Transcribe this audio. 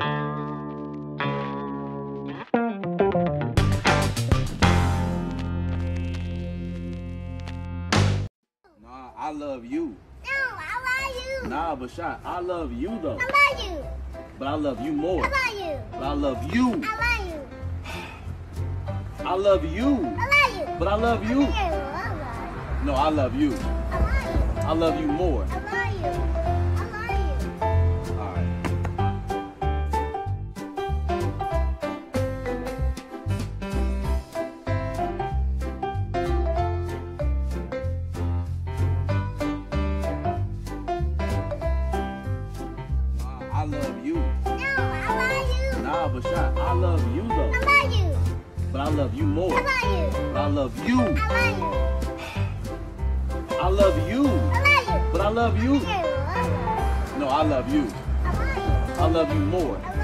Nah, I love you. No, I love you. Nah, but shot, I love you though. I love you. But I love you more. I love you. But I love you. I love you. I love you. I love you. But I love you. I love No, I love you. you. I love you. I love you more. I love you. I love I love you. No, I love you. Nah, but shot, I love you though. I love you. But I love you more. I love you. But I love you. I love you. I love you. I love you. But I love you. I love you. No, I love you. I love you. I love you more.